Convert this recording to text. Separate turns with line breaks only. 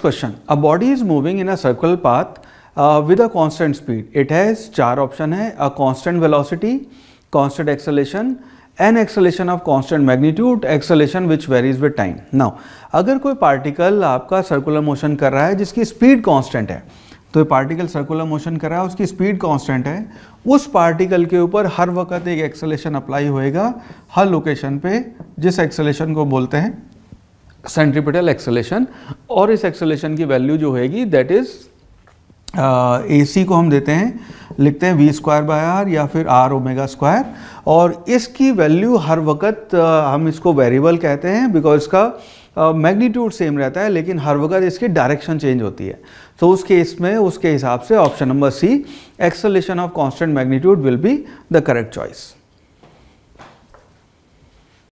question. A body is moving in a circular path uh, with a constant speed. It has चार option है a constant velocity constant acceleration an acceleration of constant magnitude acceleration which varies with time now अगर कोई particle आपका circular motion कर रहा है जिसकी speed constant है तो ये पार्टिकल सर्कुलर मोशन कर रहा है उसकी स्पीड कांस्टेंट है उस पार्टिकल के ऊपर हर वक्त एक एक्सलेशन अप्लाई होएगा हर लोकेशन पे जिस एक्सलेशन को बोलते हैं सेंट्रीपिटल एक्सलेशन और इस एक्सलेशन की वैल्यू जो होगी दैट इज़ ए सी को हम देते हैं लिखते हैं वी स्क्वायर बाय आर या फिर आर ओमेगा स्क्वायर और इसकी वैल्यू हर वक्त uh, हम इसको वेरिएबल कहते हैं बिकॉज़ इसका मैग्नीट्यूड uh, सेम रहता है लेकिन हर वक्त इसकी डायरेक्शन चेंज होती है। तो उस केस में उसके हिसाब से option number C acceleration of constant magnitude will be the correct choice